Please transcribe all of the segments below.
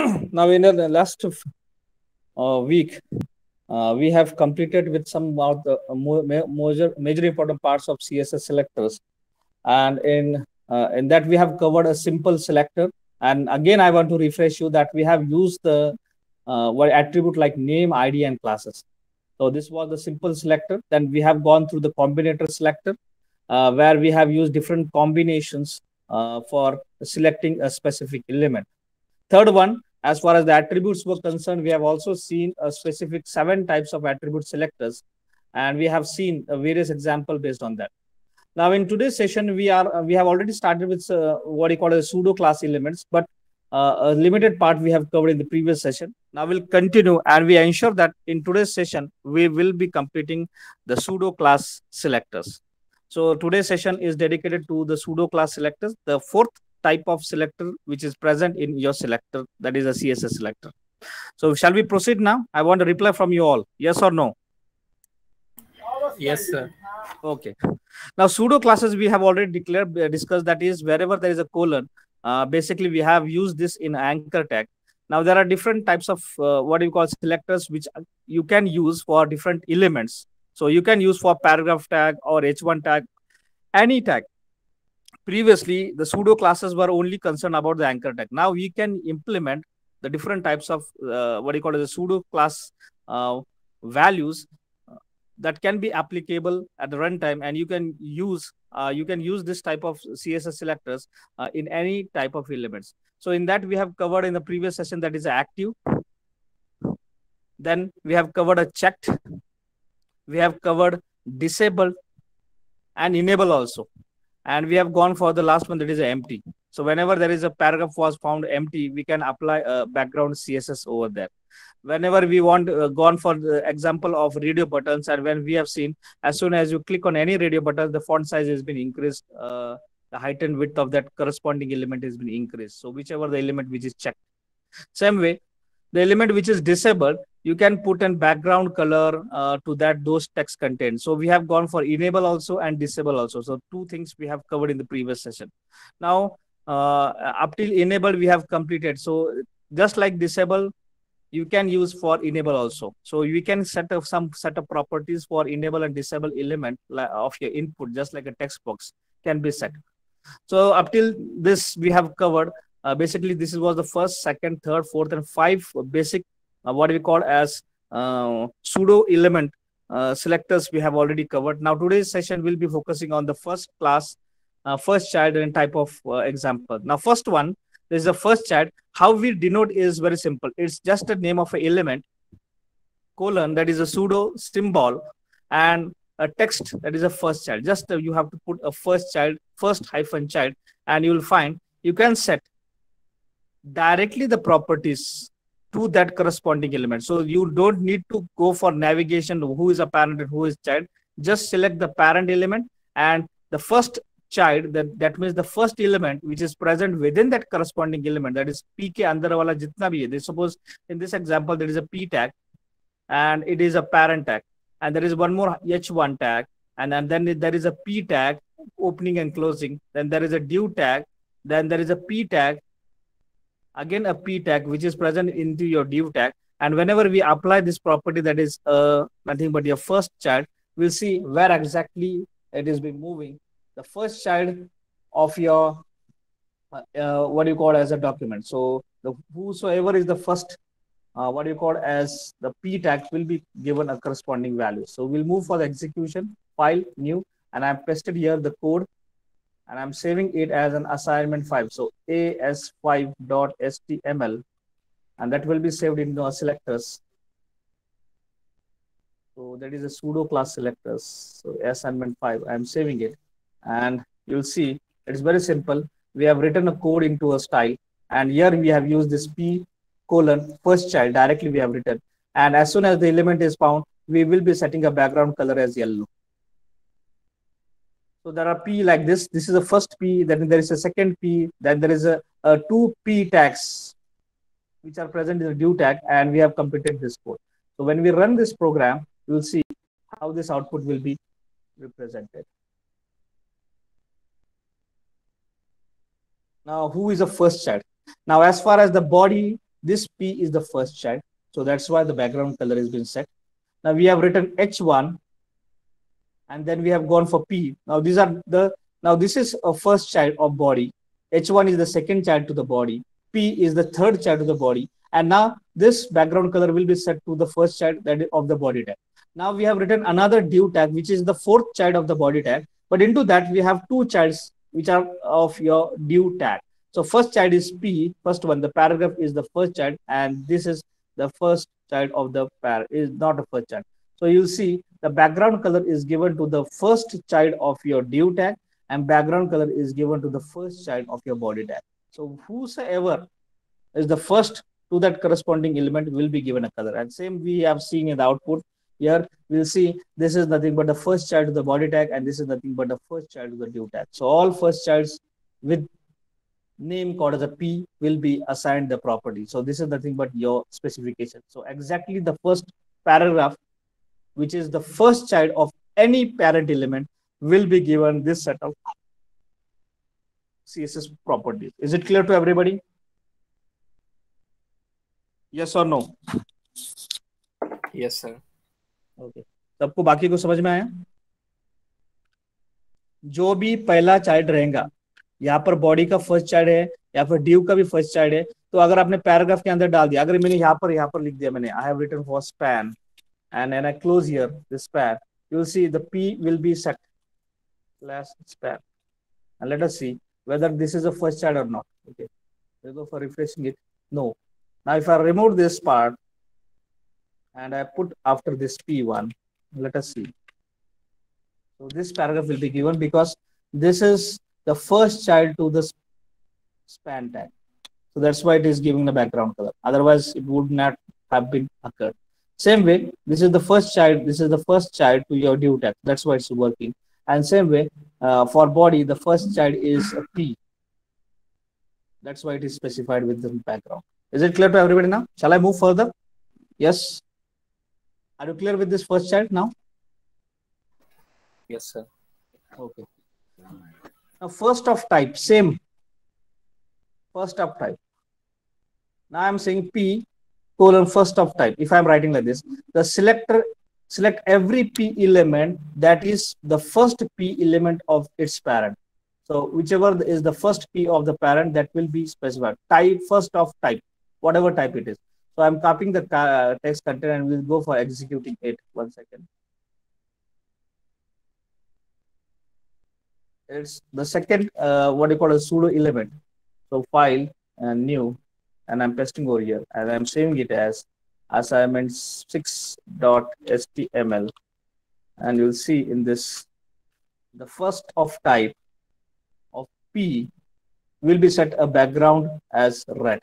now in the last uh, week, uh, we have completed with some of the major, major important parts of CSS selectors. And in, uh, in that, we have covered a simple selector. And again, I want to refresh you that we have used the uh, attribute like name, ID, and classes. So this was the simple selector. Then we have gone through the combinator selector, uh, where we have used different combinations uh, for selecting a specific element. Third one, as far as the attributes were concerned, we have also seen a specific seven types of attribute selectors, and we have seen a various example based on that. Now, in today's session, we are we have already started with uh, what you call as pseudo class elements, but uh, a limited part we have covered in the previous session. Now we'll continue, and we ensure that in today's session we will be completing the pseudo class selectors. So today's session is dedicated to the pseudo class selectors. The fourth type of selector which is present in your selector, that is a CSS selector. So shall we proceed now? I want a reply from you all. Yes or no? Yes, sir. Okay. Now pseudo classes we have already declared, uh, discussed that is wherever there is a colon, uh, basically we have used this in anchor tag. Now there are different types of uh, what you call selectors which you can use for different elements. So you can use for paragraph tag or h1 tag, any tag previously the pseudo classes were only concerned about the anchor tag now we can implement the different types of uh, what you call as a pseudo class uh, values uh, that can be applicable at the runtime and you can use uh, you can use this type of css selectors uh, in any type of elements. So in that we have covered in the previous session that is active. Then we have covered a checked. We have covered disabled and enable also and we have gone for the last one that is empty. So whenever there is a paragraph was found empty we can apply a background css over there. Whenever we want uh, gone for the example of radio buttons and when we have seen as soon as you click on any radio button the font size has been increased uh, the height and width of that corresponding element has been increased. So whichever the element which is checked. Same way the element which is disabled you can put in background color uh, to that those text content. So we have gone for enable also and disable also. So two things we have covered in the previous session. Now uh, up till enable we have completed. So just like disable you can use for enable also. So you can set up some set of properties for enable and disable element of your input just like a text box can be set. So up till this we have covered. Uh, basically this was the first second third fourth and five basic what we call as uh, pseudo element uh, selectors we have already covered. Now today's session will be focusing on the first class, first child and type of example. Now first one, this is the first child. How we denote is very simple. It's just the name of an element, colon, that is a pseudo symbol, and a text that is a first child. Just uh, you have to put a first child, first hyphen child, and you will find you can set directly the properties to that corresponding element. So you don't need to go for navigation who is a parent and who is child. Just select the parent element and the first child that that means the first element which is present within that corresponding element that is pk andar wala jitna bhi hai suppose in this example there is a p tag and it is a parent tag and there is one more h1 tag and, and then there is a p tag opening and closing then there is a div tag then there is a p tag again a p tag which is present into your div tag. And whenever we apply this property that is uh, nothing but your first child we'll see where exactly it is been moving. The first child of your uh, uh, what do you call as a document. So the whosoever is the first uh, what do you call as the p tag will be given a corresponding value. So we'll move for the execution file new. And i've pasted here the code and I'm saving it as an assignment file. So as5.html, and that will be saved in our selectors. So that is a pseudo class selectors. So assignment five, I'm saving it. And you'll see it's very simple. We have written a code into a style. And here we have used this P colon first child directly we have written. And as soon as the element is found, we will be setting a background color as yellow. So there are P like this. This is the first P, then there is a second P, then there is a, a two P tags which are present in the due tag, and we have completed this code. So when we run this program, you will see how this output will be represented. Now, who is the first child? Now, as far as the body this P is the first child. So that's why the background color has been set. Now we have written H1 and then we have gone for P. Now these are the, now this is a first child of body. H1 is the second child to the body. P is the third child to the body. And now this background color will be set to the first child that is of the body tag. Now we have written another div tag, which is the fourth child of the body tag. But into that, we have two childs which are of your div tag. So first child is P, first one, the paragraph is the first child, and this is the first child of the pair is not a first child. So you'll see the background color is given to the first child of your div tag and background color is given to the first child of your body tag. So whosoever is the first to that corresponding element will be given a color. And same we have seen in the output. Here we'll see this is nothing but the first child to the body tag and this is nothing but the first child to the div tag. So all first childs with name called as a P will be assigned the property. So this is nothing but your specification. So exactly the first paragraph, which is the first child of any parent element will be given this set of CSS properties. Is it clear to everybody? Yes or no? Yes, sir. Okay. सबको बाकी को समझ में आया जो भी पहला child रहेगा यहाँ पर बॉडी का फ़र्स्ट चाइल्ड है या फिर ड्यू का भी फ़र्स्ट चाइल्ड है तो अगर आपने पैराग्राफ के अंदर डाल दिया अगर मैंने यहाँ पर यहाँ पर लिख दिया मैंने I have written for span and when I close here, this pair, you will see the P will be set, last pair. And let us see whether this is a first child or not. Okay, we go for refreshing it. No. Now if I remove this part and I put after this P1, let us see. So this paragraph will be given because this is the first child to the span tag. So that's why it is giving the background color. Otherwise, it would not have been occurred same way, this is the first child. This is the first child to your tag. That's why it's working. And same way, uh, for body, the first child is a P. That's why it is specified with the background. Is it clear to everybody now? Shall I move further? Yes. Are you clear with this first child now? Yes, sir. Okay. Now, first of type, same. First of type. Now I'm saying P colon first of type. If i'm writing like this the selector select every p element that is the first p element of its parent. So whichever is the first p of the parent that will be specified. Type first of type whatever type it is. So i'm copying the uh, text content and we'll go for executing it. One second. It's the second uh, what you call a pseudo element. So file and new and I'm pasting over here and I'm saving it as assignment 6.html and you'll see in this the first of type of p will be set a background as red.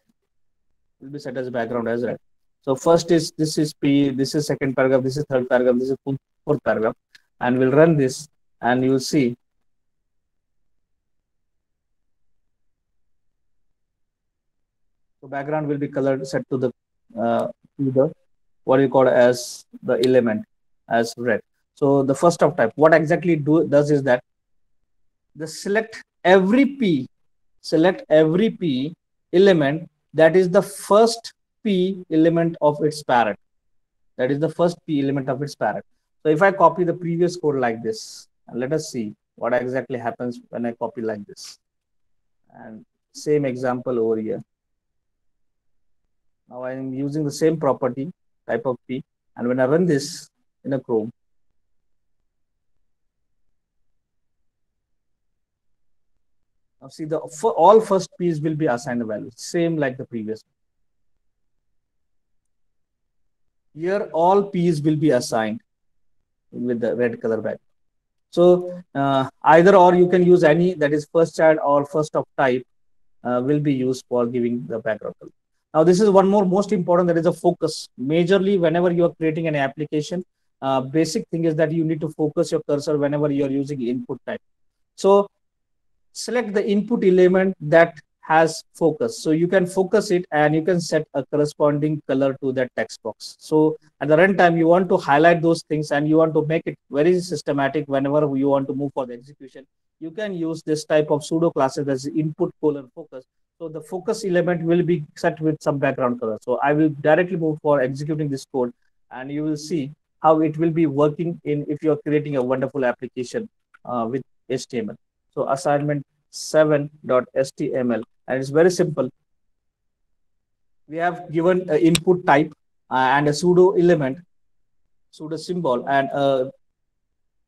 Will be set as background as red. So first is this is p this is second paragraph this is third paragraph this is fourth paragraph and we'll run this and you'll see Background will be colored set to the uh, to the what you call as the element as red. So the first of type, what exactly do does is that the select every p, select every p element that is the first p element of its parent. That is the first p element of its parent. So if I copy the previous code like this, and let us see what exactly happens when I copy like this. And same example over here. Now I am using the same property type of P and when I run this in a Chrome, now see the for all first P's will be assigned a value, same like the previous. Here all P's will be assigned with the red color back. So uh, either or you can use any that is first child or first of type uh, will be used for giving the background color. Now, this is one more most important that is a focus. Majorly, whenever you are creating an application, uh, basic thing is that you need to focus your cursor whenever you are using input type. So select the input element that has focus. So you can focus it and you can set a corresponding color to that text box. So at the runtime, you want to highlight those things and you want to make it very systematic whenever you want to move for the execution. You can use this type of pseudo classes as input colon focus So the focus element will be set with some background color. So I will directly move for executing this code and you will see how it will be working in if you're creating a wonderful application uh, with HTML. So assignment 7.html and it's very simple. We have given an input type uh, and a pseudo element, pseudo symbol and uh,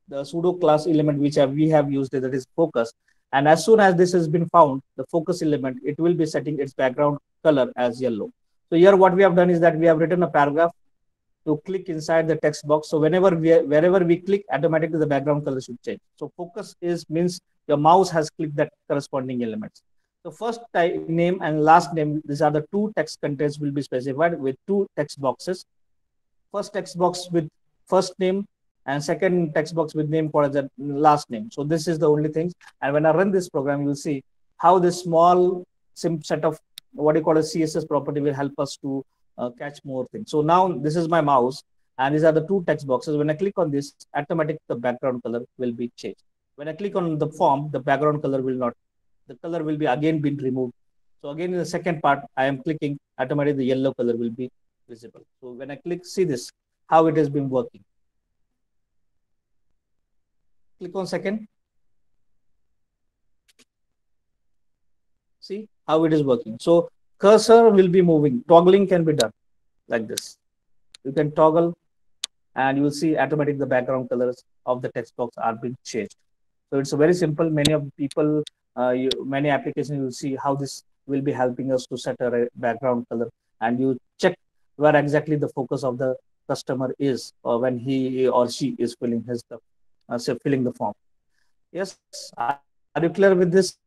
the pseudo class element which have, we have used that is focus and as soon as this has been found, the focus element, it will be setting its background color as yellow. So here what we have done is that we have written a paragraph to click inside the text box. So whenever we, wherever we click, automatically the background color should change. So focus is means your mouse has clicked that corresponding elements. So first type name and last name, these are the two text contents will be specified with two text boxes. First text box with first name and second text box with name called a last name. So this is the only thing. And when I run this program, you'll see how this small set of what you call a CSS property will help us to uh, catch more things. So now this is my mouse and these are the two text boxes. When I click on this, automatic the background color will be changed. When I click on the form, the background color will not, the color will be again been removed. So again, in the second part, I am clicking, automatically the yellow color will be visible. So when I click, see this, how it has been working. Click on second. See how it is working. So cursor will be moving. Toggling can be done like this. You can toggle and you will see automatic the background colors of the text box are being changed. So it's very simple. Many of people, uh, you, many applications, you will see how this will be helping us to set a background color and you check where exactly the focus of the customer is or when he or she is filling his uh, so filling the form. Yes, are you clear with this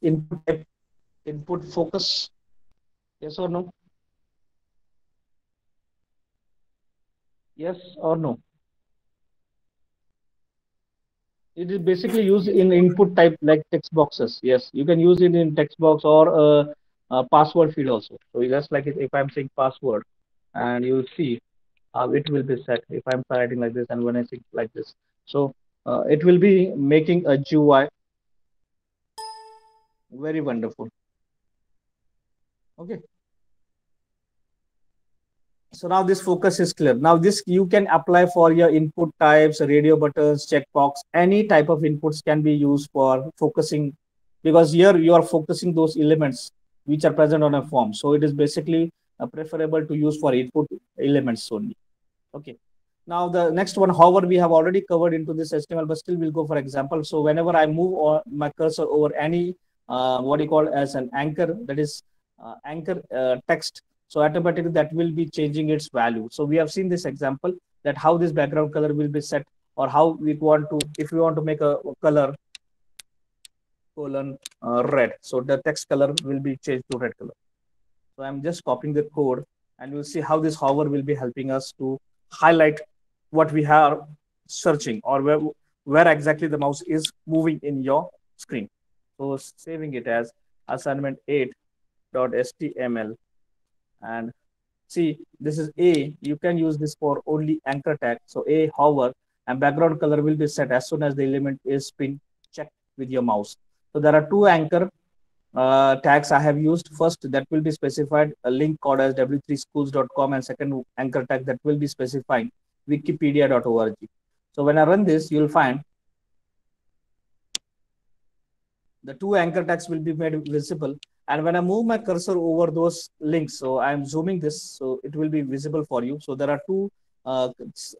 input input focus? Yes or no? Yes or no? It is basically used in input type like text boxes. Yes, you can use it in text box or a, a password field also. So just like if I'm saying password, and you see uh, it will be set if I'm writing like this and when I say like this. So uh, it will be making a GUI very wonderful. Okay. So now this focus is clear. Now this you can apply for your input types, radio buttons, checkbox, any type of inputs can be used for focusing because here you are focusing those elements which are present on a form. So it is basically uh, preferable to use for input elements only. Okay. Now the next one, however, we have already covered into this HTML, but still we'll go for example. So whenever I move or my cursor over any uh, what you call as an anchor, that is uh, anchor uh, text, so automatically that will be changing its value. So we have seen this example that how this background color will be set or how we want to, if we want to make a color colon uh, red. So the text color will be changed to red color. So I'm just copying the code and you'll see how this hover will be helping us to highlight what we are searching or where, where exactly the mouse is moving in your screen. So saving it as assignment 8.html and see this is A. You can use this for only anchor tag. So A hover and background color will be set as soon as the element is been checked with your mouse. So there are two anchor uh, tags I have used. First, that will be specified a link called as w3schools.com and second anchor tag that will be specifying wikipedia.org. So when I run this, you'll find the two anchor tags will be made visible. And when I move my cursor over those links, so I'm zooming this, so it will be visible for you. So there are two, uh,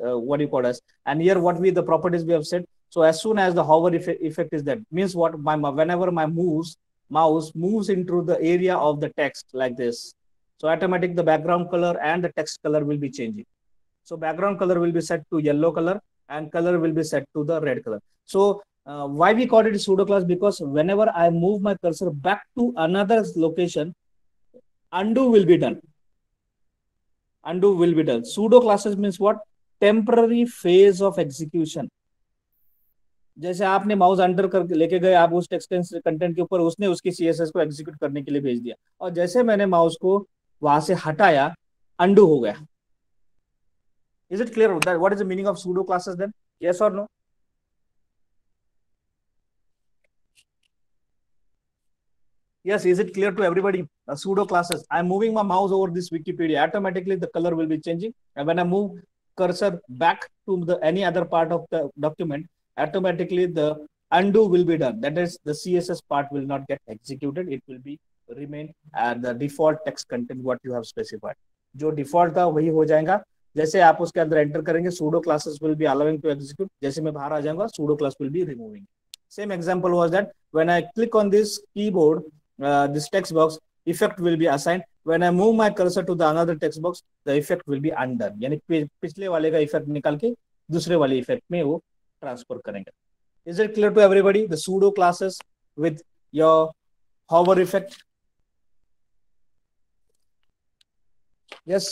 uh, what do you call as, and here what we, the properties we have set. So as soon as the hover effect, effect is that means what my, whenever my moves, mouse moves into the area of the text like this. So automatic the background color and the text color will be changing. So background color will be set to yellow color and color will be set to the red color. So uh, why we call it pseudo class? Because whenever I move my cursor back to another location, undo will be done. Undo will be done. Pseudo classes means what? Temporary phase of execution. जैसे आपने mouse under कर लेके गए आप उस text content के ऊपर उसने उसकी सीएसएस को एग्जीक्यूट करने के लिए भेज दिया और जैसे मैंने माउस को वहाँ से हटाया अंडू हो गया Is it clear that what is the meaning of pseudo classes then? Yes or no? Yes, is it clear to everybody? Uh, pseudo classes. I'm moving my mouse over this Wikipedia. Automatically, the color will be changing. And when I move cursor back to the any other part of the document, automatically the undo will be done. That is, the CSS part will not get executed. It will be remain at the default text content what you have specified. जो default था वही हो जाएगा जैसे आप उसके अंदर enter करेंगे pseudo classes will be allowing to execute जैसे मैं बाहर आ जाऊँगा pseudo class will be removing same example was that when I click on this keyboard uh, this text box effect will be assigned when i move my cursor to the another text box the effect will be undone यानी पिछले वाले का effect निकाल के दूसरे वाले effect में वो ट्रांसफर करेंगे is it clear to everybody the pseudo classes with your hover effect yes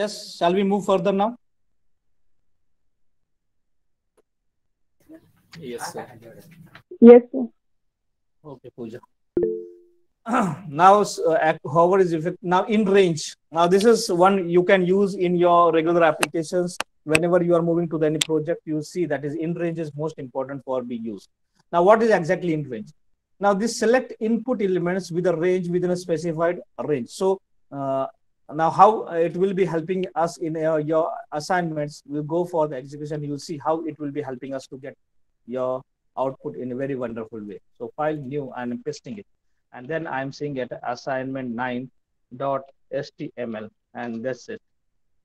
yes shall we move further now yes sir yes sir Okay, Pooja. now, uh, however, is effect now in range. Now, this is one you can use in your regular applications. Whenever you are moving to any project, you see that is in range is most important for being used. Now, what is exactly in range? Now, this select input elements with a range within a specified range. So, uh, now how it will be helping us in uh, your assignments. We'll go for the execution. You'll see how it will be helping us to get your output in a very wonderful way. So file new, I'm pasting it. And then I'm saying it assignment 9.html and that's it.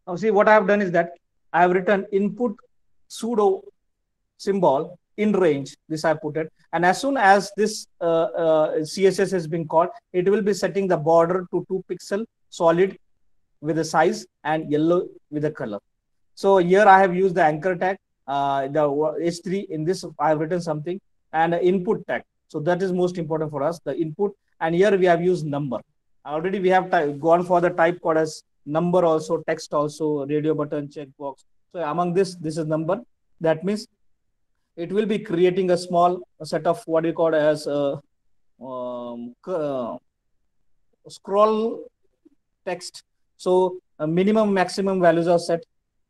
Now see what I have done is that I have written input pseudo symbol in range. This I put it. And as soon as this uh, uh, CSS has been called, it will be setting the border to two pixel solid with a size and yellow with a color. So here I have used the anchor tag uh, the H3 in this I have written something and input tag. So that is most important for us, the input. And here we have used number. Already we have gone for the type code as number also, text also, radio button, checkbox. So among this, this is number. That means it will be creating a small set of what you call as uh, um, uh, scroll text. So minimum, maximum values are set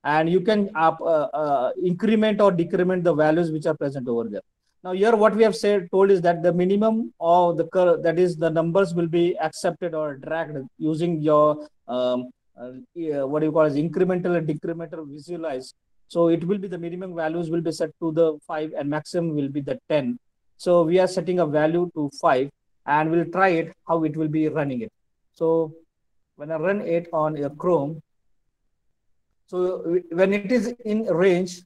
and you can uh, uh, increment or decrement the values which are present over there. Now here what we have said told is that the minimum of the that is the numbers will be accepted or dragged using your um, uh, what do you call as incremental and decremental visualize. So it will be the minimum values will be set to the 5 and maximum will be the 10. So we are setting a value to 5 and we'll try it how it will be running it. So when I run it on a Chrome, so when it is in range,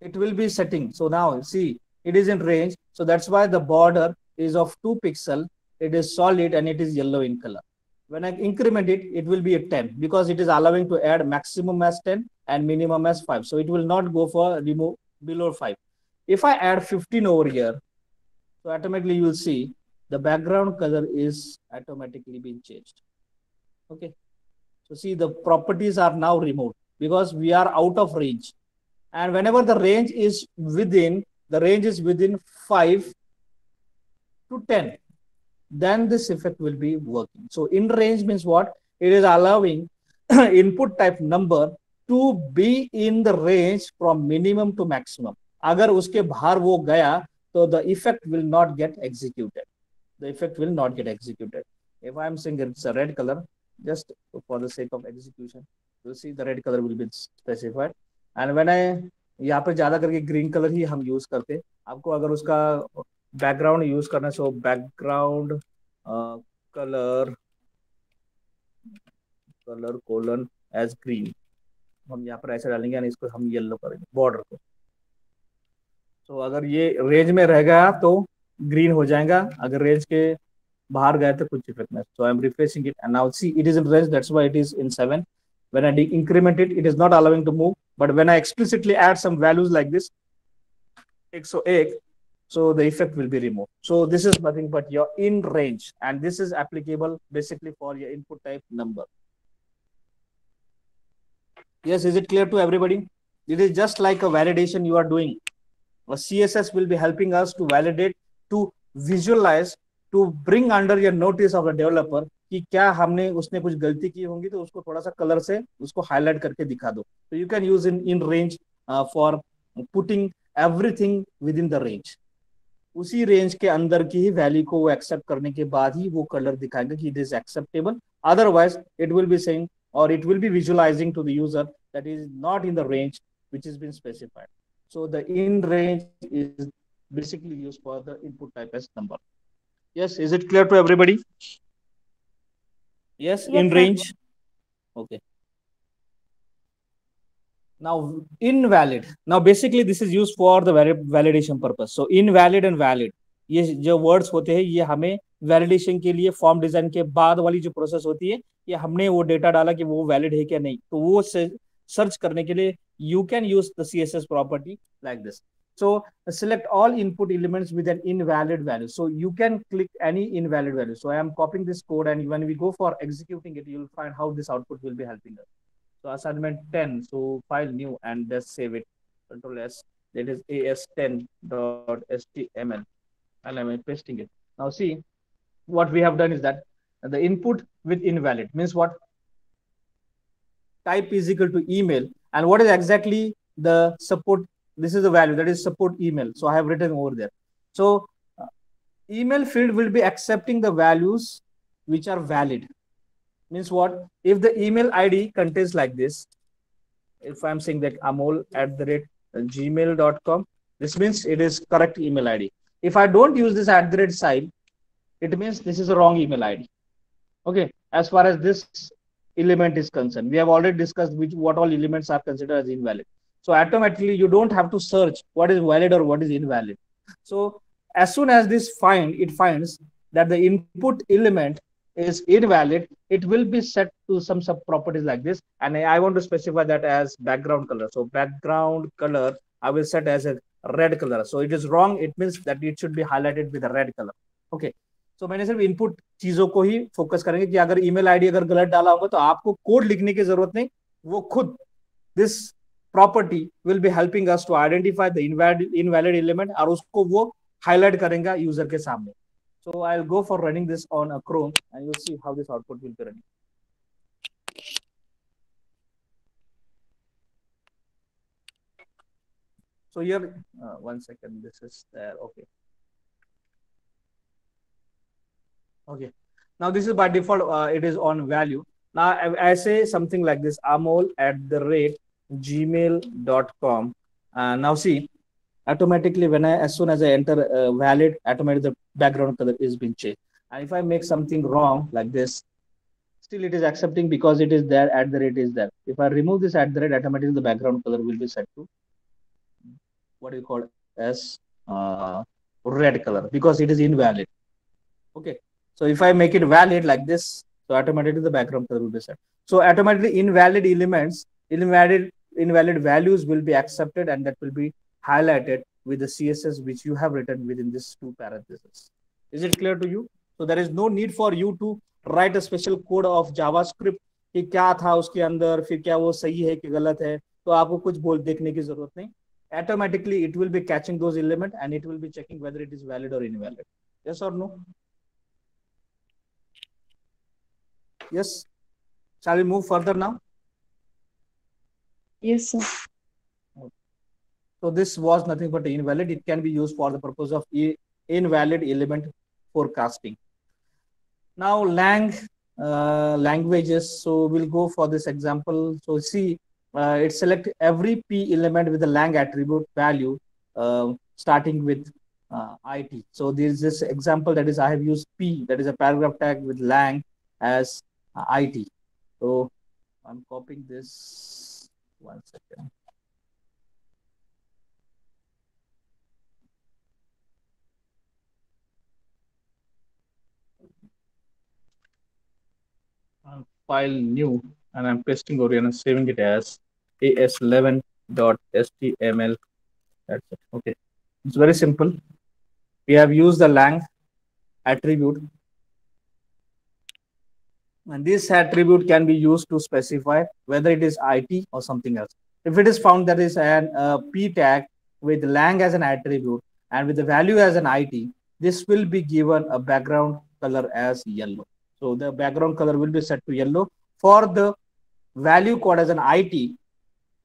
it will be setting. So now see, it is in range. So that's why the border is of 2 pixel. It is solid and it is yellow in color. When I increment it, it will be a 10 because it is allowing to add maximum as 10 and minimum as 5. So it will not go for remove below 5. If I add 15 over here, so automatically you will see the background color is automatically being changed. Okay. So see the properties are now removed because we are out of range. And whenever the range is within, the range is within 5 to 10, then this effect will be working. So in range means what? It is allowing input type number to be in the range from minimum to maximum. अगर उसके बाहर वो गया तो the effect will not get executed. The effect will not get executed. If I am saying it's a red color, just for the sake of execution, you'll see the red color will be specified and when I यहाँ पे ज़्यादा करके green colour ही हम use करते हैं आपको अगर उसका बैकग्राउंड यूज़ करना है so background colour colour colon as green हम यहाँ पर ऐसे डालेंगे यानी इसको हम येलो करेंगे बॉर्डर को। तो अगर ये रेंज में रह गया तो ग्रीन हो जाएगा। अगर रेंज के बाहर गए तो कुछ इफ़ेक्ट नहीं। So I am refreshing it and now see it is in range that's why it is in 7 When I increment it, it is not allowing to move. But when I explicitly add some values like this, so egg, so the effect will be removed. So this is nothing but your in range. And this is applicable basically for your input type number. Yes, is it clear to everybody? It is just like a validation you are doing. A CSS will be helping us to validate, to visualize, to bring under your notice of the developer कि क्या हमने उसने कुछ गलती की होंगी तो उसको थोड़ा सा कलर से उसको हाईलाइट करके दिखा दो तो you can use in in range for putting everything within the range उसी रेंज के अंदर की ही वैल्यू को वो एक्सेप्ट करने के बाद ही वो कलर दिखाएगा कि it is acceptable otherwise it will be saying और it will be visualising to the user that is not in the range which is been specified so the in range is basically use for the input type as number yes is it clear to everybody yes in range okay. now, invalid. Now, basically, this is used for the validation purpose. So, invalid and valid. ये जो words होते हैं, ये हमें validation के लिए form design के बाद वाली जो प्रोसेस होती है, ये हमने वो डेटा डाला कि वो वैलिड है क्या नहीं। तो वो सर्च करने के लिए you can use the C property like this so select all input elements with an invalid value so you can click any invalid value so I am copying this code and when we go for executing it you will find how this output will be helping us so assignment 10 so file new and just save it. Control s that is as10.html and i'm pasting it. Now see what we have done is that the input with invalid means what? Type is equal to email. And what is exactly the support? This is the value that is support email. So i have written over there. So uh, email field will be accepting the values which are valid means what if the email id contains like this if i'm saying that amol at the rate gmail.com this means it is correct email id if i don't use this at the rate sign it means this is a wrong email id okay as far as this element is concerned. We have already discussed which what all elements are considered as invalid. So automatically you don't have to search what is valid or what is invalid. So as soon as this find it finds that the input element is invalid, it will be set to some sub properties like this. And I want to specify that as background color. So background color I will set as a red color. So it is wrong. It means that it should be highlighted with a red color. Okay. तो मैंने सिर्फ input चीजों को ही focus करेंगे कि अगर email ID अगर गलत डाला होगा तो आपको कोड लिखने की जरूरत नहीं वो खुद this property will be helping us to identify the invalid invalid element और उसको वो हाईलाइट करेगा यूजर के सामने so I'll go for running this on a Chrome and you'll see how this output will be running. So here, uh, one second, this is there, okay. Okay, now this is by default, uh, it is on value. Now I, I say something like this, amol at the rate gmail.com. Uh, now see, automatically when i as soon as i enter uh, valid automatically the background color is being changed. And if i make something wrong like this still it is accepting because it is there at the rate is there. If i remove this at the rate automatically the background color will be set to what you call as uh, red color because it is invalid. Okay. So if I make it valid like this, so automatically the background color will be set. So automatically invalid elements, invalid invalid values will be accepted and that will be highlighted with the CSS which you have written within this two parentheses. Is it clear to you? So there is no need for you to write a special code of JavaScript कि क्या था उसके अंदर फिर क्या वो सही है कि गलत है तो आपको कुछ बोल देखने की जरूरत नहीं automatically it will be catching those elements and it will be checking whether it is valid or invalid yes or no Yes. Shall we move further now? Yes, sir. So this was nothing but invalid. It can be used for the purpose of invalid element forecasting. Now lang uh, languages. So we'll go for this example. So see, uh, it select every p element with the lang attribute value uh, starting with uh, it. So there's this example that is I have used p that is a paragraph tag with lang as uh, it. So I'm copying this. One second. File new and I'm pasting over here and saving it as as11.html. That's it. Okay. It's very simple. We have used the lang attribute and this attribute can be used to specify whether it is IT or something else. If it is found that is an uh, p tag with lang as an attribute and with the value as an IT, this will be given a background color as yellow. So the background color will be set to yellow. For the value code as an IT,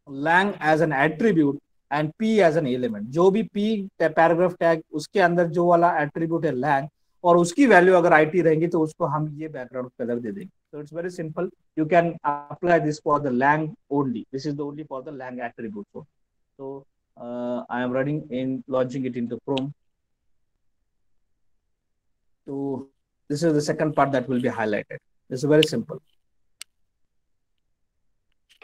lang as an attribute, and P as an element जो भी P paragraph tag उसके अंदर जो वाला attribute है Lang और उसकी value अगर आईटी रहेंगी तो उसको हम ये बैकग्राउंड कलर दे देंगे so it's very simple you can apply this for the lang only this is the only for the lang attribute so, so uh, i am running in launching it into chrome so this is the second part that will be highlighted. It's very simple.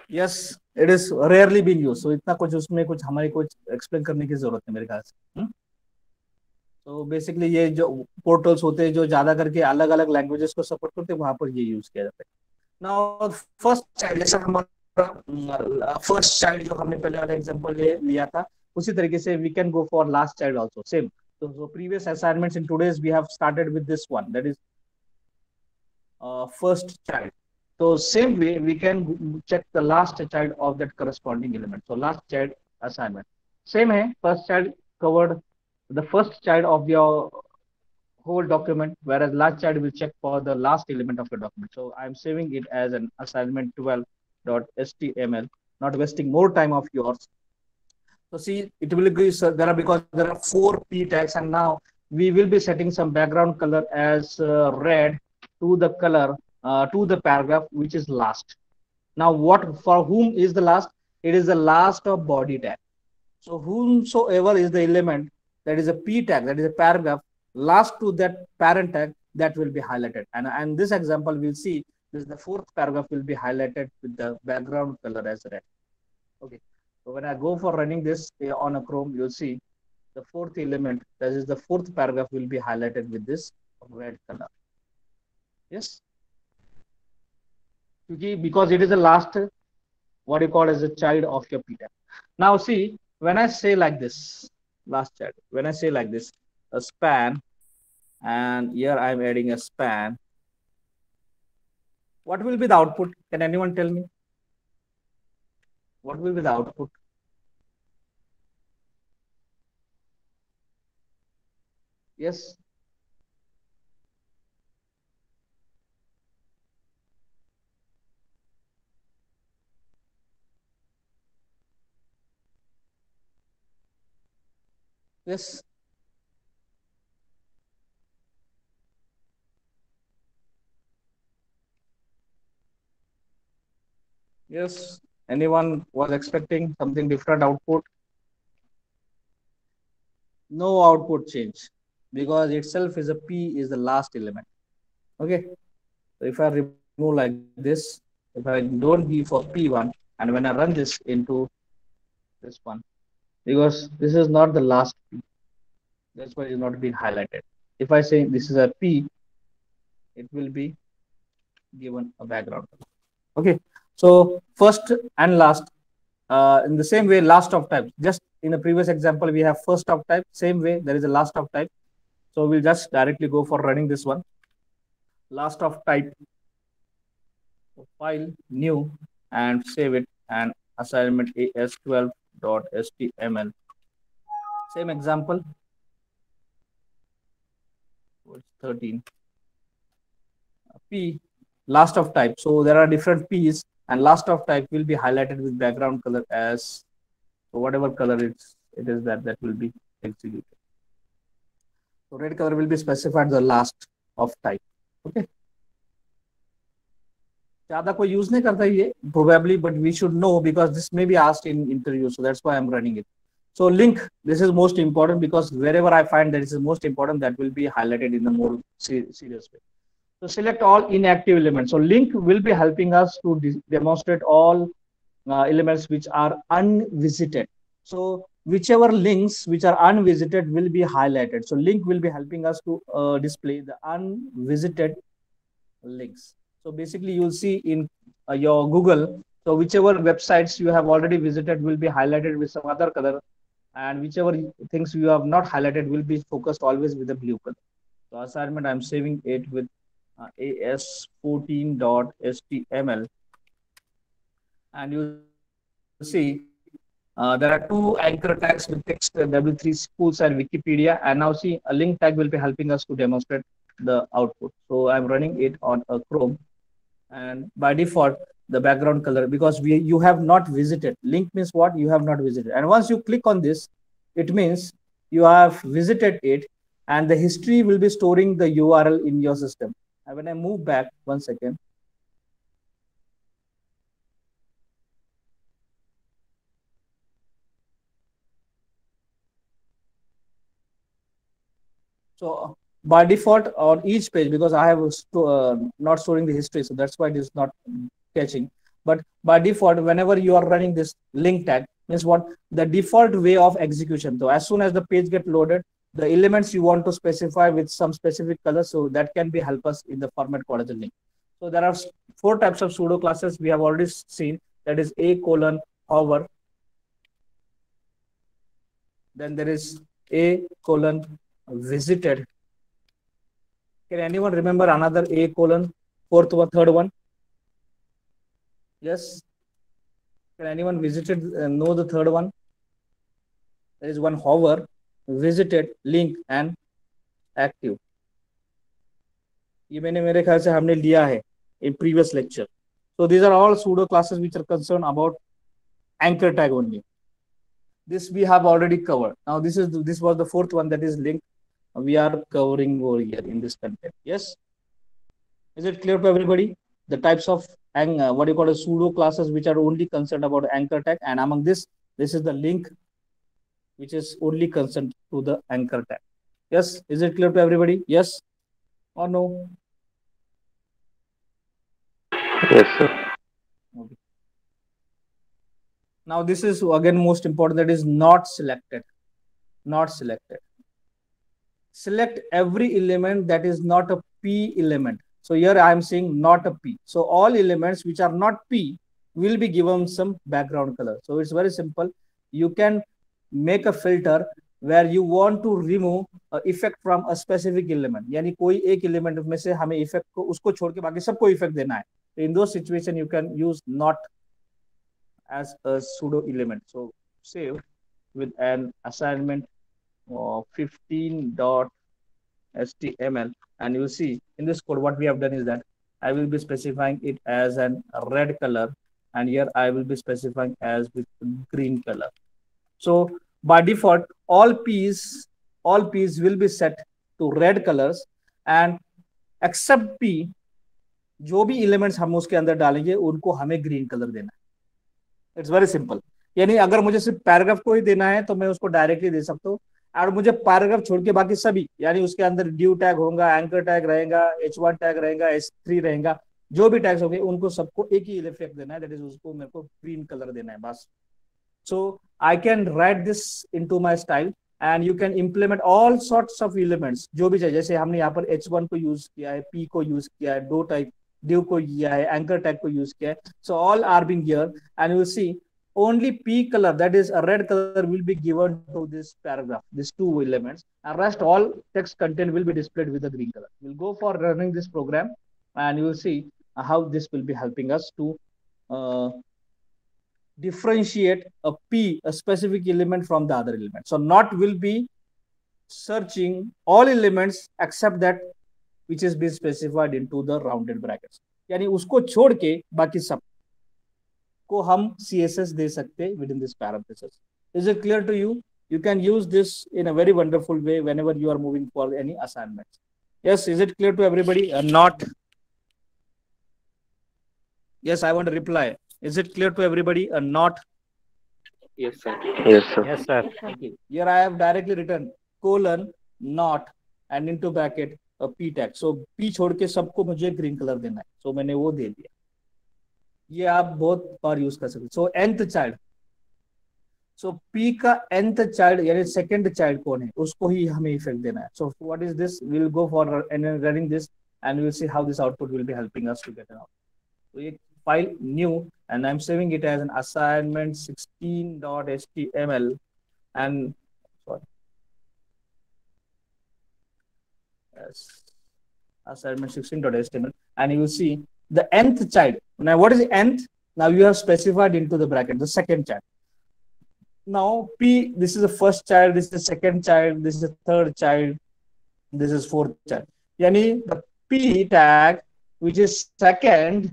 Yes, it is rarely being used. So, इतना कुछ उसमें कुछ हमारी कुछ explain करने की ज़रूरत है मेरे ख्याल से। तो बेसिकली ये जो पोर्टल्स होते हैं, जो ज़्यादा करके अलग अलग लैंग्वेजेस को सपोर्ट करते हैं, वहाँ पर ये यूज़ किया जाता है। नाउ फ़र्स्ट चाइल्ड जैसा हमारा फ़र्स्ट चाइल्ड जो हमने पहले वाला एग्जांपल लिया था, उसी तरीके से we can go for last child also same so, so previous assignments in today's we have started with this one that is uh, first child so same way we can check the last child of that corresponding element so last child assignment same hai first child covered the first child of your whole document, whereas last child will check for the last element of your document. So I'm saving it as an assignment 12.html, not wasting more time of yours. So see, it will be so there are because there are four p tags, and now we will be setting some background color as uh, red to the color uh, to the paragraph which is last. Now, what for whom is the last? It is the last of body tag. So whomsoever is the element that is a p tag, that is a paragraph, last to that parent tag, that will be highlighted. And, and this example, we'll see this the fourth paragraph will be highlighted with the background color as red. Okay. When I go for running this uh, on a Chrome, you'll see the fourth element, that is the fourth paragraph will be highlighted with this red color. Yes. Because it is the last, what you call as a child of your p tag. Now see, when I say like this, last child, when i say like this a span and here i'm adding a span what will be the output can anyone tell me what will be the output yes Yes. Yes. Anyone was expecting something different output? No output change because itself is a P is the last element. Okay. So if I remove like this, if I don't be for P1 and when I run this into this one, because this is not the last P. That's why it's not been highlighted. If I say this is a P, it will be given a background. Okay, so first and last, uh, in the same way, last of type. Just in the previous example, we have first of type. Same way, there is a last of type. So we'll just directly go for running this one. Last of type. So file, new, and save it and assignment AS12 html same example 13 p last of type so there are different p's and last of type will be highlighted with background color as so whatever color it's it is that that will be executed so red color will be specified the last of type okay ज्यादा कोई use नहीं करता ये probably but we should know because this may be asked in interview so that's why I am running it so link this is most important because wherever i find that is most important that will be highlighted in the more serious way so select all inactive elements so link will be helping us to de demonstrate all uh, elements which are unvisited so whichever links which are unvisited will be highlighted so link will be helping us to uh, display the unvisited links so basically, you'll see in uh, your Google. So whichever websites you have already visited will be highlighted with some other color, and whichever things you have not highlighted will be focused always with the blue color. So assignment, I'm saving it with uh, as14.html, and you see uh, there are two anchor tags with text uh, W3 schools and Wikipedia. And now see a link tag will be helping us to demonstrate the output. So I'm running it on a Chrome. And by default the background color because we you have not visited. Link means what? You have not visited. And once you click on this it means you have visited it and the history will be storing the url in your system and when i move back one second. So by default on each page because i have uh, not storing the history so that's why it is not catching. But by default whenever you are running this link tag means what? The default way of execution. So as soon as the page get loaded the elements you want to specify with some specific color so that can be help us in the format called as link. So there are four types of pseudo classes we have already seen. That is a colon hover. Then there is a colon visited. Can anyone remember another a colon fourth one third one? Yes. Can anyone visited uh, know the third one? There is one hover, visited, link and active. ये मैंने मेरे ख्याल से हमने लिया है in previous lecture. So these are all pseudo classes which are concerned about anchor tag only. This we have already covered. Now this is this was the fourth one that is linked. We are covering over here in this content. Yes. Is it clear to everybody? The types of and uh, what you call a pseudo classes which are only concerned about anchor tag and among this this is the link which is only concerned to the anchor tag yes is it clear to everybody yes or no yes sir okay. now this is again most important that is not selected not selected select every element that is not a p element so here I am saying not a P. So all elements which are not P will be given some background color. So it's very simple. You can make a filter where you want to remove a effect from a specific element. यानी कोई एक element में से हमें effect को उसको छोड़ के बाकी सबको effect देना है. In those situation you can use not as a pseudo element. So save with an assignment of 15.html and you see in this code what we have done is that i will be specifying it as an red color and here i will be specifying as with green color so by default, all p's all p's will be set to red colors and except p, जो भी elements हम उसके अंदर डालेंगे, उनको हमें green colour देना है। इट्स वेरी सिंपल यानी अगर मुझे सिर्फ़ पैराग्राफ को ही देना है तो मैं उसको डायरेक्टली दे सकता हूँ। और मुझे पैराग्राफ छोड़ के बाकी सभी, यानी उसके अंदर ड्यू टैग होगा एंकर टैग रहेगा एच वन टैग रहेगा एच थ्री रहेगा, जो भी टैग्स होंगे, उनको सबको एक ही इफ़ेक्ट देना है दैट इज़ उसको मेरे को ग्रीन कलर देना है, बस। सो I can write this in to my style and you can implement all sorts of elements जो भी चाहिए जैसे हमने यहाँ पर एच वन को यूज किया है पी को यूज किया है डो टाइप ड्यू को किया है एंकर टैग को यूज किया है so all are being here and you C only P color, that is a red color, will be given to this paragraph, these two elements, and rest all text content will be displayed with the green color. We'll go for running this program, and you will see how this will be helping us to uh, differentiate a P, a specific element from the other element. So not will be searching all elements except that which is being specified into the rounded brackets. यानी उसको छोड़ के बाकी सब को हम C S S दे सकते within this parameters is it clear to you you can use this in a very wonderful way whenever you are moving for any assignments yes is it clear to everybody uh, not yes i want to reply is it clear to everybody or uh, not yes sir yes sir yes sir okay here i have directly written colon not and into bracket a p tag so p छोड़ के सबको मुझे green colour देना है so मैंने वो दे दिया ये आप बहुत बार यूज कर सकते सो एंथ चाइल्ड सो पी का एंथ चाइल्ड यानी सेकंड चाइल्ड कौन है उसको ही हमें इफेक्ट देना है so what is this will go for running this and will see how this output will be helping us to get an out तो ये file new and I'm saving it as an assignment 16.html and sorry. Yes. Assignment 16.html and you will see the nth child. Now what is the nth? Now you have specified into the bracket, the second child. Now P, this is the first child, this is the second child, this is the third child, this is fourth child. Yani the P tag, which is second,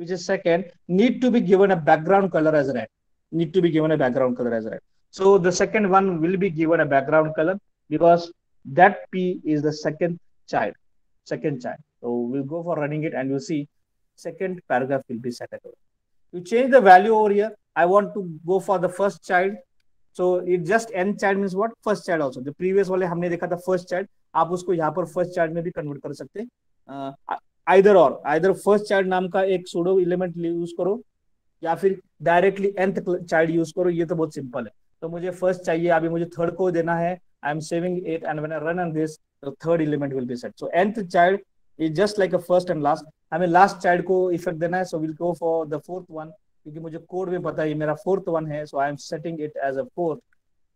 which is second, need to be given a background color as red. Need to be given a background color as red. So the second one will be given a background color because that P is the second child, second child. So we'll go for running it and you'll see second paragraph will be set color. You change the value over here. I want to go for the first child. So it just n child means what? First child also. The previous वाले हमने देखा था first child. आप उसको यहाँ पर first child में भी convert कर सकते हैं आइदर और आइदर फ़र्स्ट चाइल्ड नाम का एक सूडो एलिमेंट यूज़ करो, या फिर डायरेक्टली एंथ चाइल्ड यूज़ करो, ये तो बहुत सिंपल है। तो मुझे फ़र्स्ट चाहिए, अभी मुझे थर्ड को देना है। I am saving it and when I run on this the third element will be set so nth child is just like a first and last हमें लास्ट चाइल्ड को इफ़ेक्ट देना है so will go for the fourth one क्योंकि मुझे code में पता है मेरा फोर्थ वन है so I am setting it as a fourth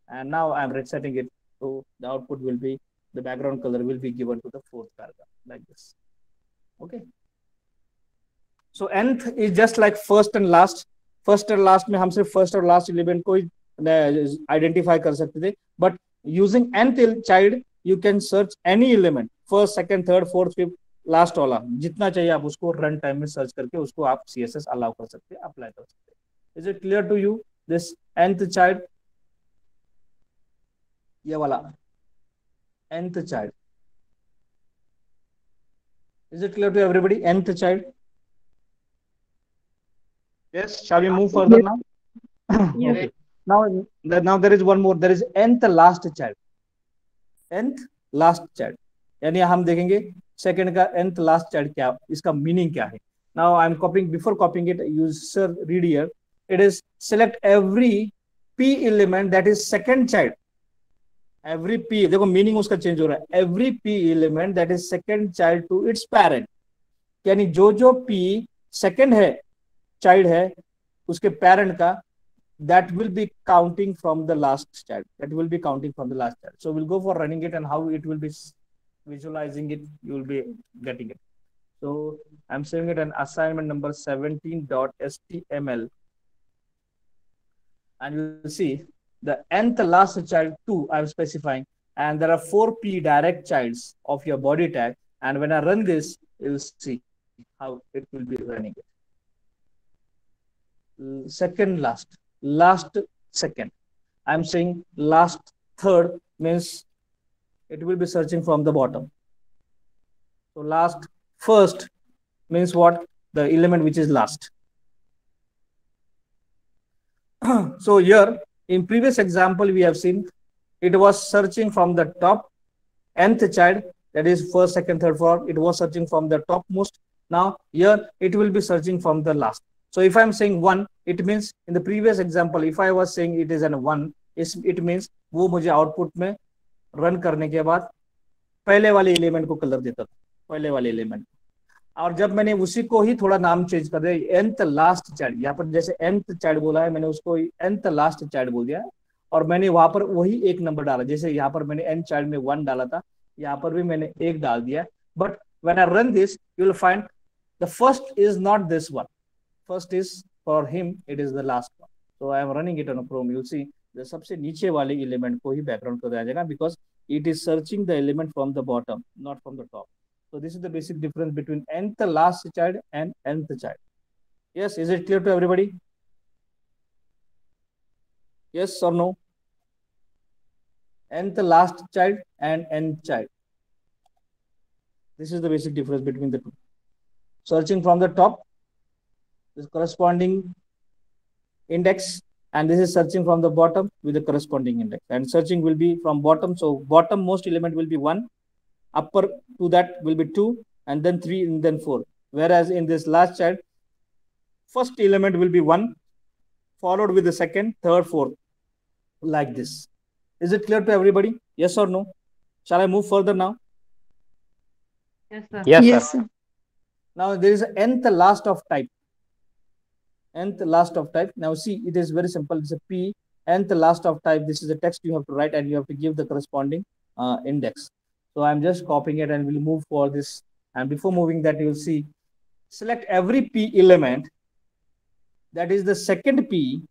and now I am setting it so the output will be, the background color will be given to the fourth paragraph, like this. Okay so nth is just like first and last first and last में हम सिर्फ़ first और last eleven को ही identify कर सकते थे. But using nth child you can search any element first second third fourth fifth last वाला. जितना चाहिए आप उसको रन टाइम में सर्च करके उसको आप सी एस एस अलाउ कर सकते हैं अप्लाई कर सकते हैं. Is it clear to you this nth child ये वाला. Nth child is it clear to everybody nth child yes shall we move further now Yes. okay now now there is one more there is nth last child nth last child यानी हम देखेंगे second का nth last child क्या इसका meaning क्या है now i am copying before copying it user read here it is select every p element that is second child every P देखो meaning उसका चेंज हो रहा है। Every P element that is second child to its parent यानी जो जो P second है child है, उसके पेरेंट का that will be counting from the last child that will be counting from the last child so will go for running it and how it will be visualising it you will be getting it so I am saving it an assignment number seventeen dot S T M L and you see the nth last child 2 i'm specifying. And there are four p direct childs of your body tag and when i run this you'll see how it will be running. Second last last second. I'm saying last third means it will be searching from the bottom. So last first means what? The element which is last. So here in previous example we have seen it was searching from the top nth child that is first second third fourth it was searching from the topmost now here it will be searching from the last so if i'm saying one it means in the previous example if i was saying it is an one is it means वो मुझे output में run करने के बाद पहले वाले element को colour देता था पहले वाले एलिमेंट और जब मैंने उसी को ही थोड़ा नाम चेंज कर दिया एंथ लास्ट चैट यहाँ पर जैसे एंथ चैट बोला है, मैंने उसको एंथ लास्ट चैट बोल दिया और मैंने वहाँ पर वही एक नंबर डाला, जैसे यहाँ पर मैंने एंथ चाइल्ड में वन डाला था, यहाँ पर भी मैंने एक डाल दिया but when I run this you find the first is not this one first is for him it is the last one one. I am running it it on a Chrome. You'll सबसे नीचे वाले element को ही background को दिया जाएगा because it is searching the element from the bottom not from the top So this is the basic difference between nth last child and nth child. Yes, is it clear to everybody? Yes or no? Nth last child and nth child. This is the basic difference between the two. Searching from the top, this corresponding index and this is searching from the bottom with the corresponding index and searching will be from bottom so bottom most element will be one upper to that will be two and then three and then four whereas in this last child first element will be one followed with the second third fourth like this is it clear to everybody yes or no shall i move further now Yes, sir. Yes, yes, sir. sir. now there is nth last of type nth last of type. Now see, it is very simple. It's a P nth last of type. This is the text you have to write and you have to give the corresponding uh, index. So I'm just copying it and we'll move for this. And before moving that, you'll see, select every P element that is the second P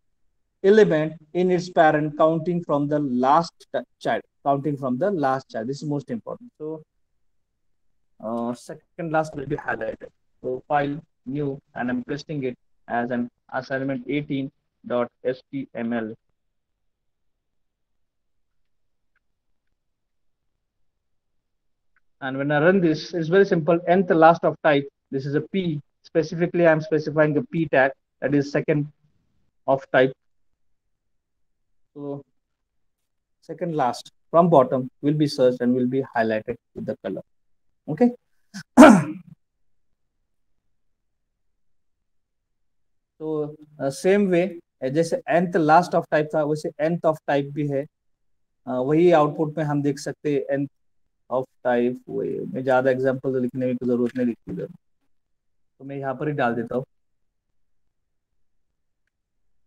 element in its parent counting from the last child, counting from the last child. This is most important. So uh, second last will be highlighted. So file new and I'm pasting it as an assignment 18.html. And when I run this, it's very simple. Nth last of type. This is a P. Specifically, I'm specifying the P tag that is second of type. So second last from bottom will be searched and will be highlighted with the color. Okay. तो same way जैसे nth last of type था वैसे nth of type भी है uh, वही output में हम देख सकते हैं nth ऑफ़ टाइप वही मैं ज़्यादा एग्जांपल तो लिखने की ज़रूरत नहीं लिखती इधर। तो मैं यहाँ पर ही डाल देता हूँ।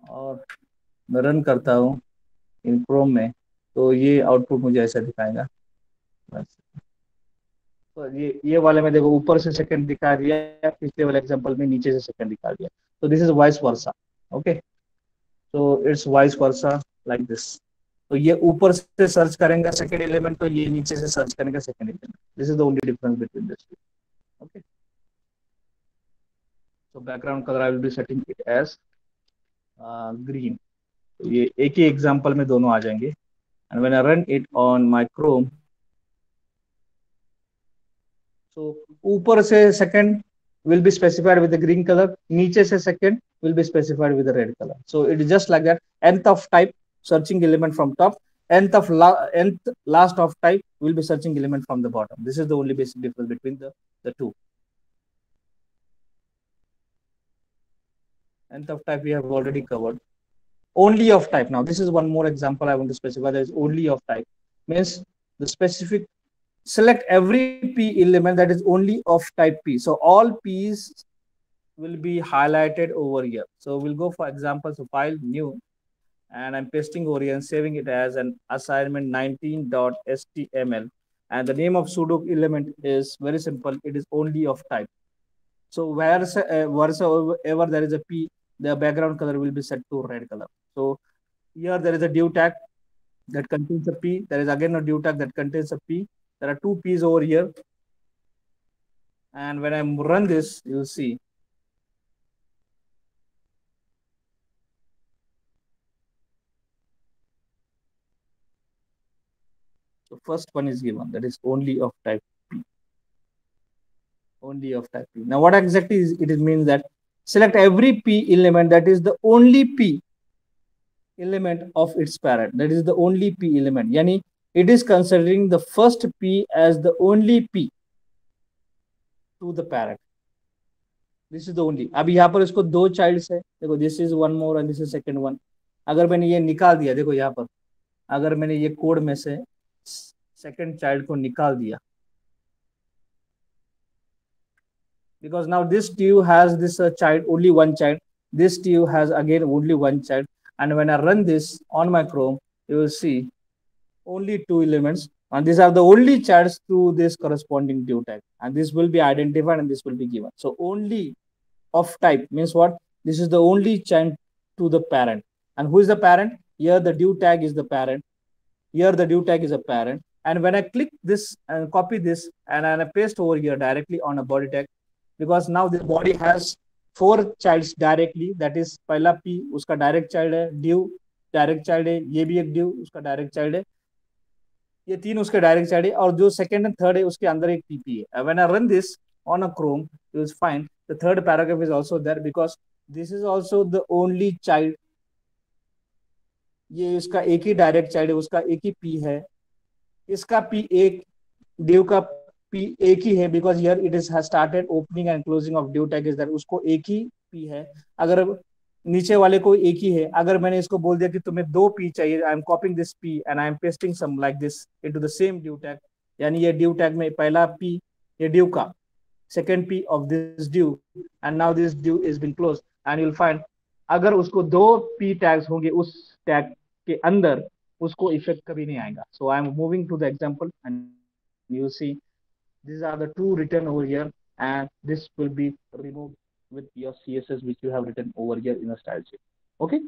और मैं रन करता हूँ इन क्रोम में। तो ये आउटपुट मुझे ऐसा दिखाएगा। बस। तो ये ये वाले में देखो, ऊपर से सेकंड दिखा दिया, पिछले वाले एग्जांपल में नीचे से सेकंड दिखा दिया। तो this is vice versa okay तो it's vice versa like this तो ये ऊपर से सर्च करेंगे सेकेंड इलेमेंट तो ये नीचे से सर्च करेंगे second element this is the only difference between this two okay so background colour I will be setting it as green तो ये एक ही एग्जांपल में दोनों आ जाएँगे. And when I run it on my Chrome so ऊपर से second will be specified with the green color niche se second will be specified with the red color. So, it is just like that. Nth of type searching element from top. Nth of la nth last of type will be searching element from the bottom. This is the only basic difference between the the two. Nth of type we have already covered. Only of type. Now this is one more example i want to specify that is only of type. Means the specific select every p element that is only of type p. So all p's will be highlighted over here. So we'll go for example. So file new and i'm pasting over here and saving it as an assignment 19.html and the name of pseudo element is very simple it is only of type so wherever uh, there is a p the background color will be set to red color. So here there is a div tag that contains a P. There is again a div tag that contains a P. There are two P's over here. And when I run this, you'll see. first one is given that is only of type P. Only of type P. Now what exactly is it means that select every p element that is the only p element of its parent that is the only p element yani it is considering the first p as the only p to the parent this is the only अब यहाँ पर इसको दो child's है देखो this is one more and this is second one अगर मैंने ये निकाल दिया देखो यहाँ पर अगर मैंने ये कोड में से सेकंड चाइल्ड को निकाल दिया because now this tube has this uh, child only one child this tube has again only one child and when i run this on my chrome you will see only two elements and these are the only childs to this corresponding div tag and this will be identified and this will be given so only of type means what this is the only child to the parent and who is the parent here the div tag is the parent here the div tag is a parent And when i click this and copy this and i paste over here directly on a body tag because now this body has four childs directly that is पहला p उसका direct child है div direct child है ये भी एक div उसका direct child है ये तीन उसके direct child है और जो second and third है उसके अंदर एक pp है when I run this on a Chrome you will find the third paragraph is also there because this is also the only child ये इसका एक ही डायरेक्ट चाइल्ड है उसका एक ही पी है इसका पी एक डिव का पी एक ही है because here it is started opening and closing of div tag is that उसको एक ही पी है। अगर नीचे वाले को एक ही है, अगर मैंने इसको बोल दिया कि तुम्हें दो पी चाहिए I am copying this P and I am pasting some like this into the same div tag यानी ये ड्यू टैग में पहला पी ये ड्यू का। Second P of this div and now this div is been close and you'll find अगर उसको दो P tags होंगे उस टैग के अंदर उसको इफ़ेक्ट कभी नहीं आएगा। So I am moving to the example and you see this are the two return over here and this will be remove with your C S you have return over here in style से okay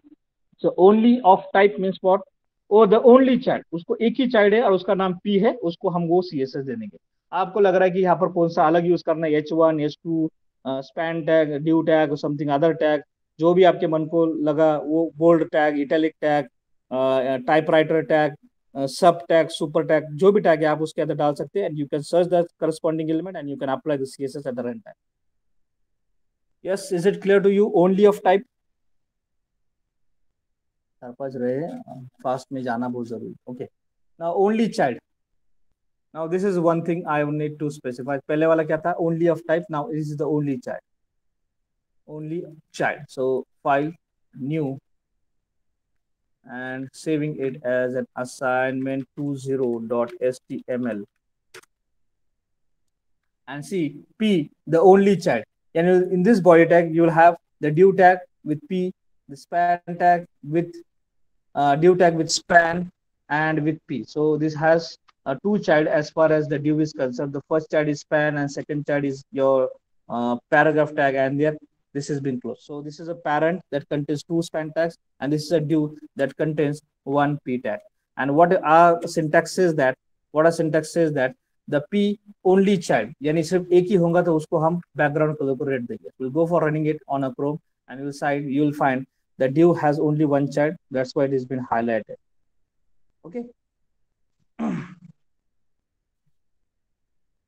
so only of type mean spot और the only child उसको एक ही child है और उसका नाम P है, उसको हम वो सी एस एस दे देंगे। आपको लग रहा है कि यहाँ पर कौन सा अलग यूज़ करना है? H one H two span tag div tag something other tag जो भी आपके मन को लगा, वो bold tag italic tag typewriter tag sub tag super tag जो भी टैग है, आप उसके अंदर डाल सकते हैं and you can search the corresponding element and you can apply the CSS at the run time yes, is it clear to you only of type? चार पाँच रहे फास्ट में जाना बहुत ज़रूरी okay now only child now this is one thing I need to specify पहले वाला क्या था? Only of type now is the only child only child so file new and saving it as an assignment 20.html and see p the only child and in this body tag you will have the div tag with p the span tag with uh, div tag with span and with p. So this has uh, two child as far as the div is concerned. The first child is span and second child is your uh, paragraph tag and there this has been closed so this is a parent that contains two span tags and this is a div that contains one p tag and what our syntax says that what our syntax says that the P only child यानी सिर्फ एक ही होगा तो उसको हम background colour को red देंगे will go for running it on a Chrome and will side you will find the div has only one child that's why it is been highlighted okay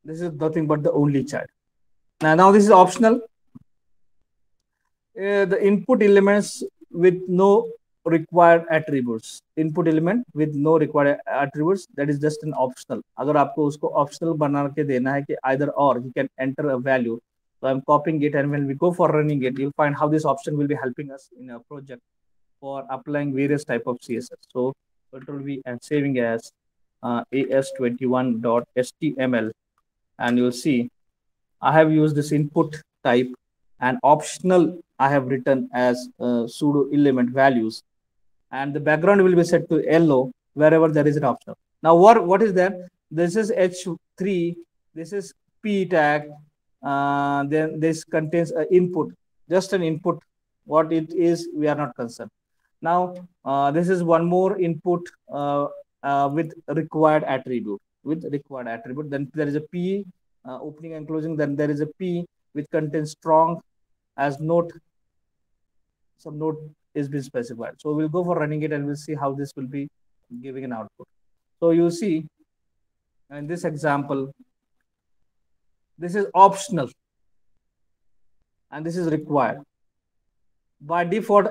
this is nothing but the only child now now this is optional uh, the input elements with no required attributes input element with no required attributes that is just an optional अगर आपको उसको optional बना के देना है कि either or you can enter a value so I'm copying it and when we go for running it you'll find how this option will be helping us in a project for applying various type of CSS so control V and saving as uh, as21.html and you'll see I have used this input type and optional I have written as uh, pseudo element values and the background will be set to yellow wherever there is an option. Now, what, what is there? This is H3, this is P tag, uh, then this contains an input, just an input. What it is, we are not concerned. Now, uh, this is one more input uh, uh with required attribute, with required attribute. Then there is a P uh, opening and closing, then there is a P which contains strong as note, some note is being specified. So we'll go for running it and we'll see how this will be giving an output. So you see in this example, this is optional and this is required. By default,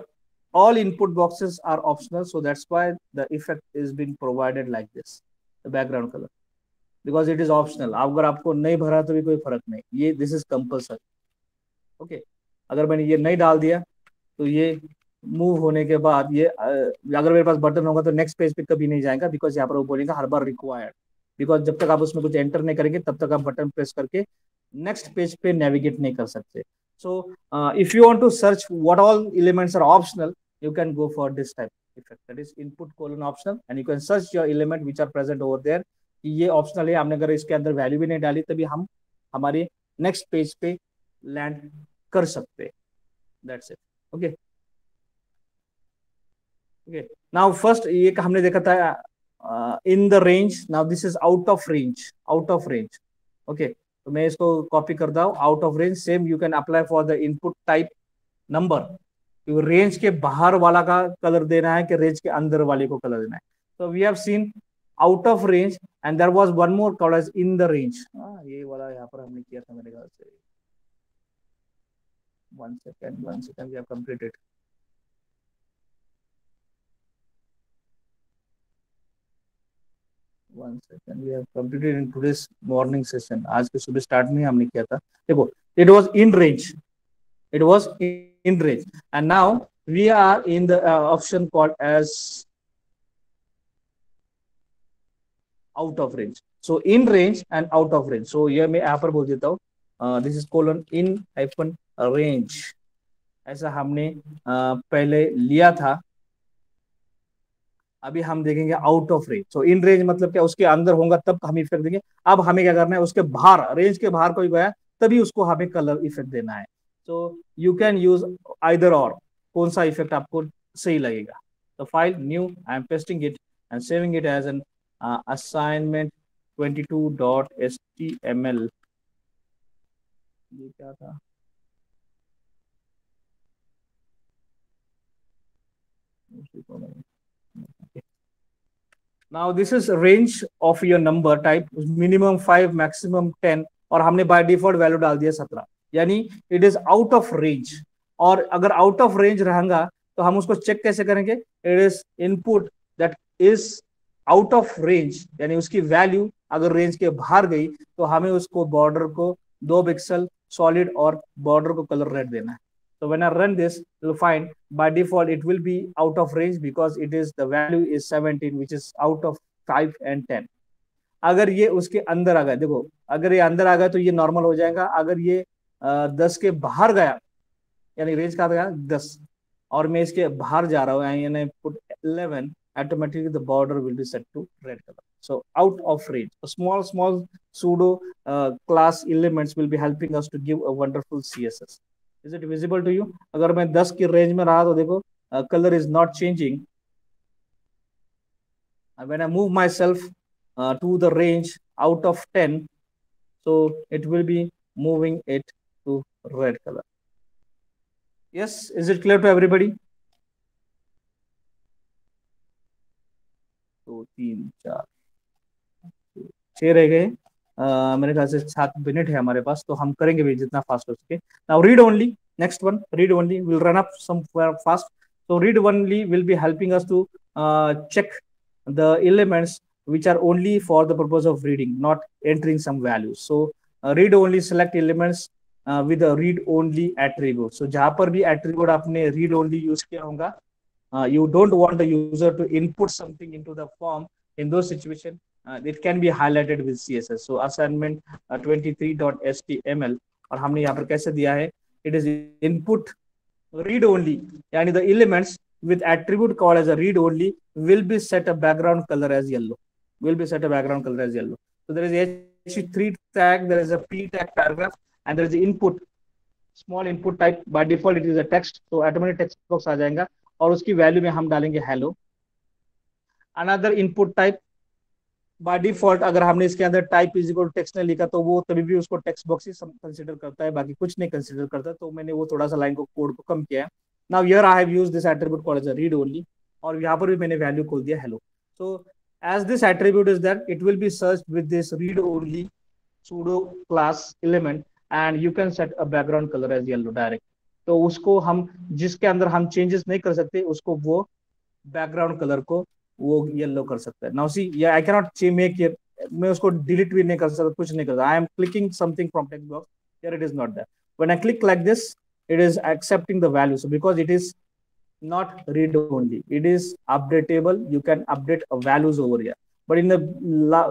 all input boxes are optional. So that's why the effect is being provided like this, the background color. Because it is optional. अगर आपको नहीं भरा तो भी कोई फर्क नहीं ये दिस इज कंपल्सरी ओके अगर मैंने ये नहीं डाल दिया तो ये मूव होने के बाद ये अगर मेरे पास बटन होगा तो नेक्स्ट पेज पे कभी नहीं जाएगा बिकॉज़ यहाँ पर वो बोलेगा हर बार रिक्वायर्ड बिकॉज़ जब तक आप उसमें कुछ एंटर नहीं करेंगे, तब तक आप बटन प्रेस करके नेक्स्ट पेज पे नेविगेट नहीं कर सकते. So if you want to search what all elements are optional, you can go for this type effect. That is input colon optional and you can search your element which are present over there. कि ये optional है हमने अगर इसके अंदर value भी नहीं डाली, तभी हम हमारे नेक्स्ट पेज पे लैंड कर सकते. That's it okay okay. Now, first, ये हमने देखा था in the range now this is out of range out of range okay तो मैं इसको कॉपी करता हूँ. Out of range same you can apply for the input type number range के बाहर वाला का कलर देना है कि रेंज के अंदर वाले को कलर देना है. तो we have seen out of range and there was one more colour in the range ये वाला यहाँ पर हमने किया था मेरे ख्याल से. one second one second we have completed one second we have completed in today's morning session आज के सुबह स्टार्ट में हमने किया था देखो it was in range it was in range and now we are in the option called as out of range so in range and out of range सो ये मैं यहाँ पर बोल देता हूँ this is colon in hyphen range ऐसा हमने पहले लिया था। अभी हम देखेंगे out of range so in range मतलब क्या? उसके अंदर होगा तब हम इफ़ेक्ट देंगे। अब हमें क्या करना है? उसके बाहर रेंज के बाहर कोई गया, तभी उसको हमें कलर इफ़ेक्ट देना है। So you can use either और कौन सा इफ़ेक्ट आपको सही लगेगा? तो file new I am pasting it and saving it as an assignment 22.html ये क्या था? Now this is range of your number type minimum 5 maximum 10 और हमने बाय डिफ़ॉल्ट वैल्यू डाल दिया 17 यानी it is out of range और अगर आउट ऑफ़ रेंज रहेगा तो हम उसको चेक कैसे करेंगे? It is input that is out of range यानी उसकी वैल्यू अगर रेंज के बाहर गई तो हमें उसको बॉर्डर को दो पिक्सल सॉलिड और बॉर्डर को कलर रेड देना है। तो I run this, you'll find by default it will be out of range because it is the value is 17 which is out of 5 and 10. अगर ये उसके अंदर आ गया देखो अगर ये अंदर आ गया तो ये नॉर्मल हो जाएगा अगर ये दस के बाहर गया यानी रेंज कहा गया दस और मैं इसके बाहर जा रहा हूँ यानी put 11 automatically the border will be set to red color. So out of range, a small, small pseudo uh, class elements will be helping us to give a wonderful CSS. Is it visible to you अगर मैं 10 की range में रहा तो देखो colour is not changing when I move myself to the range out of ten so it will be moving it to red colour yes is it clear to everybody दो, तीन, चार छह रह गए। मेरे ख्याल से सात मिनट है हमारे पास तो हम करेंगे भी जितना फास्ट हो सके। Now read only next one read only will run fast so read only will be helping us to check the elements which are only for the purpose of reading not entering some value so read only select elements with read only attribute so जहाँ पर भी attribute आपने read only use किया होगा you don't want the user to input something into the form in दो situation uh, it can be highlighted with css so assignment uh, 23.html और हमने यहाँ पर कैसे दिया है it is input read only yani the elements with attribute called as a read only will be set a background color as yellow will be set a background color as yellow so there is h3 tag there is a p tag paragraph and there is the input small input type by default it is a text so automatic text box आ जाएगा और उसकी value में हम डालेंगे hello another input type by default अगर हमने इसके अंदर टाइप इज़ इक्वल टेक्स्ट ने लिखा तो वो तभी भी उसको टेक्स्ट बॉक्स ही कंसीडर करता है, बाकी कुछ नहीं कंसीडर करता। तो मैंने वो थोड़ा सा लाइन को कोड को कम किया है। Now here I have used this attribute called as a read only और यहाँ पर भी मैंने वैल्यू खोल दिया hello so as this attribute is that it will be searched with this read only pseudo class element, and you can set a background color as yellow direct तो उसको हम, जिसके अंदर हम चेंजेस नहीं कर सकते, उसको वो बैकग्राउंड कलर को वो येलो कर सकता है। नाउ सी या आई कैनॉट चे मेक यर मैं उसको डिलीट भी नहीं कर सकता कुछ नहीं कर सकता। I am clicking something from text box here it is not that when I click like this it is accepting the value so because it is not read only it is updatable you can update values over here but in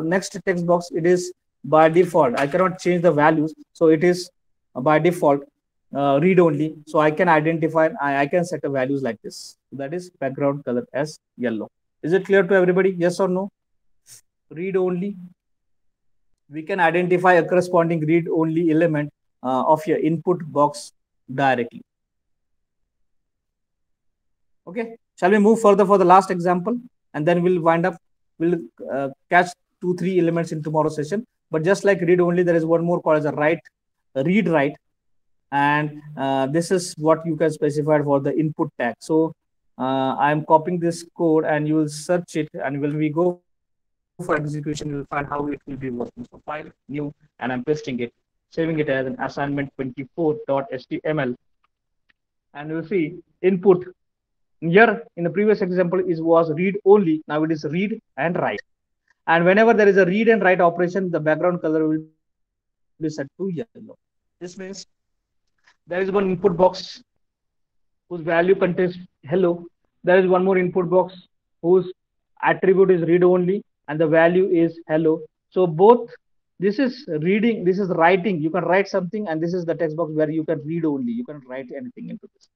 next text box it is by default I cannot change the values so it is by default Uh, read only. So i can identify I, I can set a values like this. That is background color as yellow. Is it clear to everybody? Yes or no? Read only. We can identify a corresponding read only element uh, of your input box directly. Okay. Shall we move further for the last example? And then we'll wind up, we'll uh, catch two, three elements in tomorrow's session. But just like read only, there is one more called as a write, read write and uh, this is what you can specify for the input tag. So uh, I'm copying this code and you will search it and when we go for execution, you'll find how it will be working. So file new and I'm pasting it, saving it as an assignment 24.html. And you'll see input here in the previous example is was read only. Now it is read and write. And whenever there is a read and write operation, the background color will be set to yellow. This means there is one input box whose value contains hello. There is one more input box whose attribute is read only and the value is hello. So both this is reading, this is writing. You can write something and this is the text box where you can read only. You can write anything into this.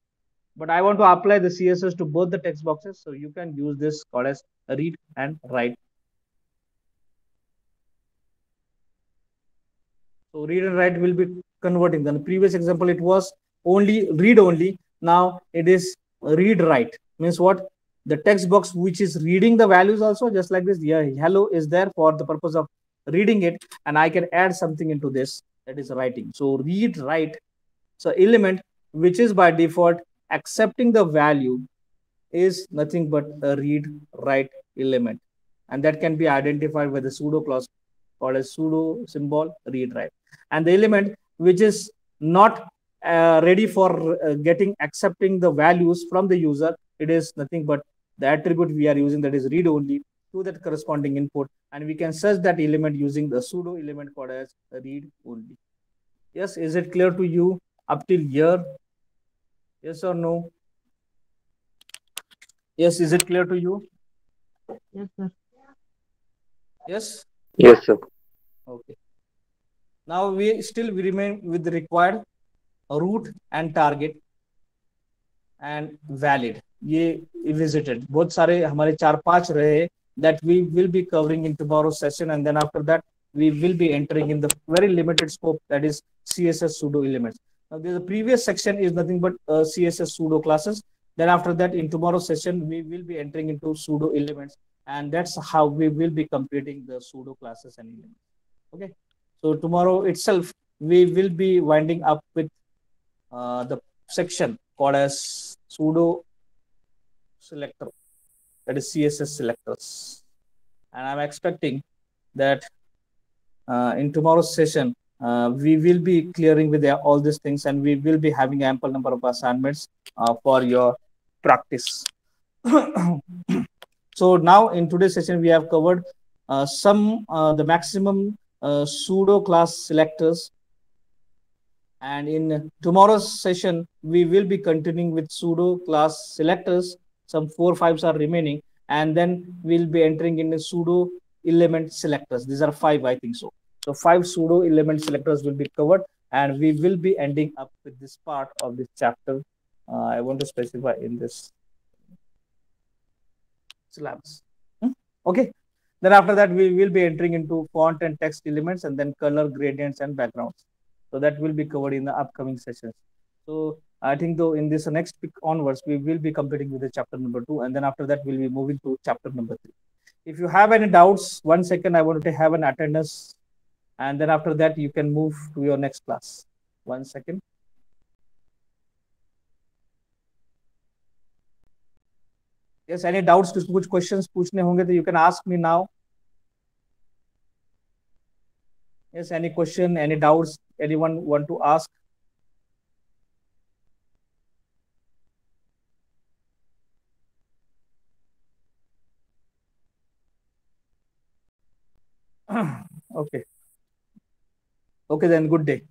But I want to apply the CSS to both the text boxes. So you can use this called as read and write. So read and write will be converting. Then the previous example, it was only read only. Now it is read write. Means what? The text box which is reading the values also just like this. Yeah, hello is there for the purpose of reading it, and I can add something into this that is writing. So read write. So element which is by default accepting the value is nothing but a read write element and that can be identified with a pseudo clause called a pseudo symbol read write and the element which is not uh, ready for uh, getting accepting the values from the user. It is nothing but the attribute we are using that is read only to that corresponding input. And we can search that element using the pseudo element called as read only. Yes is it clear to you up till here? Yes or no? Yes is it clear to you? Yes, sir. yes? Yes, sir. okay. Now we still we remain with the required root and target and valid ये visited बहुत सारे हमारे चार पांच रहे that we will be covering in tomorrow's session and then after that we will be entering in the very limited scope that is css pseudo elements now the previous section is nothing but uh, css pseudo classes then after that in tomorrow's session we will be entering into pseudo elements and that's how we will be completing the pseudo classes and elements okay so tomorrow itself we will be winding up with uh, the section called as pseudo selector that is css selectors. And i'm expecting that uh, in tomorrow's session uh, we will be clearing with all these things and we will be having ample number of assignments uh, for your practice. So now in today's session we have covered uh, some the maximum pseudo class selectors and in tomorrow's session we will be continuing with pseudo class selectors. Some four fives are remaining. And then we'll be entering in pseudo element selectors. These are five i think so. So five pseudo element selectors will be covered. And we will be ending up with this part of this chapter. Uh, i want to specify in this syllabus. Hmm? okay. Then after that we will be entering into font and text elements and then color gradients and backgrounds so that will be covered in the upcoming sessions so i think though in this next week onwards we will be completing with the chapter number two and then after that we'll be moving to chapter number three if you have any doubts one second i want to have an attendance and then after that you can move to your next class one second yes any doubts कुछ कुछ questions पूछने होंगे तो you can ask me now Yes any question any doubts anyone want to ask? Okay. Okay then good day